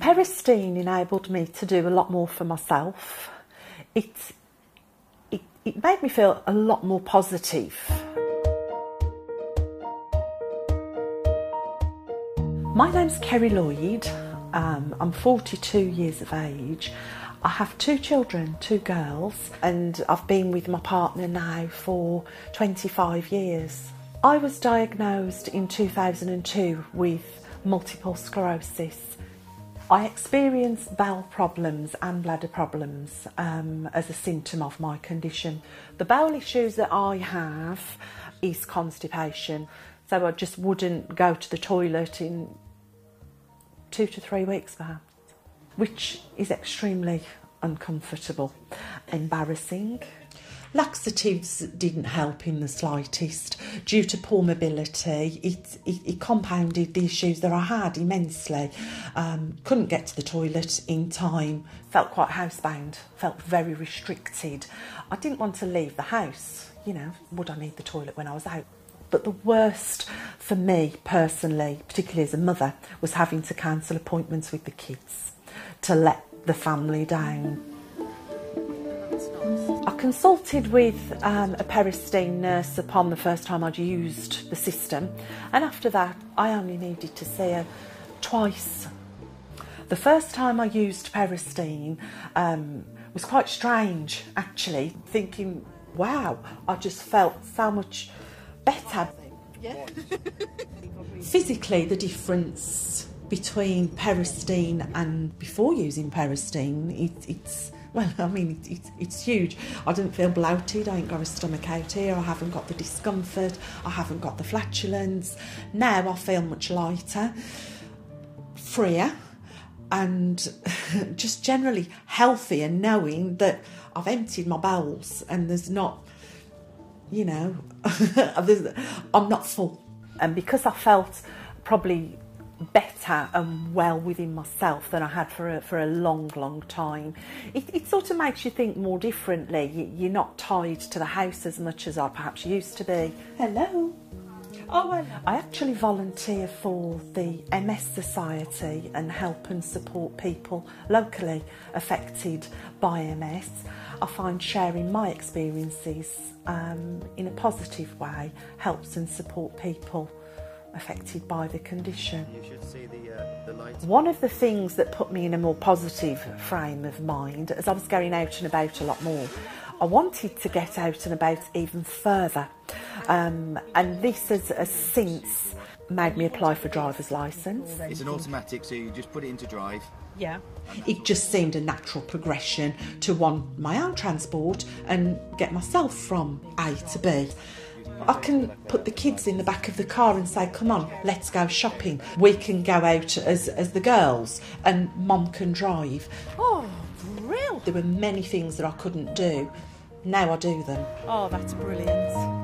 Peristeen enabled me to do a lot more for myself. It, it, it made me feel a lot more positive. My name's Kerry Lloyd. Um, I'm 42 years of age. I have two children, two girls, and I've been with my partner now for 25 years. I was diagnosed in 2002 with multiple sclerosis. I experienced bowel problems and bladder problems um, as a symptom of my condition. The bowel issues that I have is constipation, so I just wouldn't go to the toilet in two to three weeks perhaps, which is extremely uncomfortable, embarrassing. Laxatives didn't help in the slightest. Due to poor mobility, it, it, it compounded the issues that I had immensely. Um, couldn't get to the toilet in time, felt quite housebound, felt very restricted. I didn't want to leave the house. You know, would I need the toilet when I was out? But the worst for me personally, particularly as a mother, was having to cancel appointments with the kids to let the family down. I consulted with um, a Peristeen nurse upon the first time I'd used the system, and after that, I only needed to see her twice. The first time I used Peristeen um, was quite strange, actually, thinking, wow, I just felt so much better. Physically, the difference between Peristeen and before using Peristeen, it, it's well, I mean, it, it, it's huge. I don't feel bloated. I ain't got a stomach out here. I haven't got the discomfort. I haven't got the flatulence. Now I feel much lighter, freer, and just generally healthier, knowing that I've emptied my bowels and there's not you know, I'm not full. And because I felt probably better and well within myself than I had for a, for a long, long time. It, it sort of makes you think more differently. You're not tied to the house as much as I perhaps used to be. Hello. Oh, hello. I actually volunteer for the MS Society and help and support people locally affected by MS. I find sharing my experiences um, in a positive way helps and support people affected by the condition. The, uh, the One of the things that put me in a more positive frame of mind as I was going out and about a lot more, I wanted to get out and about even further. Um, and this has, has since made me apply for driver's licence. It's an automatic, so you just put it into drive. Yeah. It just seemed a natural progression to want my own transport and get myself from A to B. I can put the kids in the back of the car and say, come on, let's go shopping. We can go out as, as the girls and mom can drive. Oh, brilliant. There were many things that I couldn't do. Now I do them. Oh, that's brilliant.